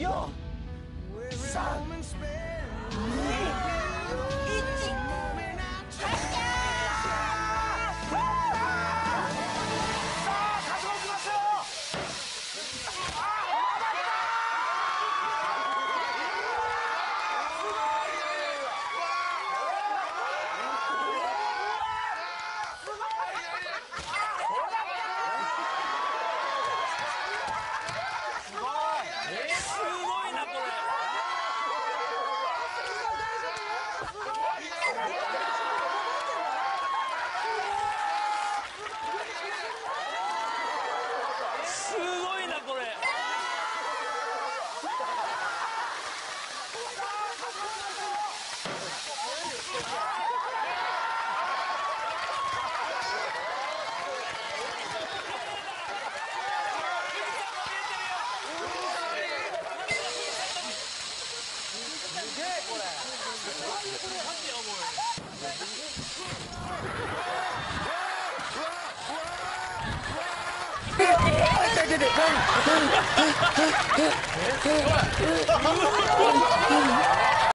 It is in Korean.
your son. Oh, my God.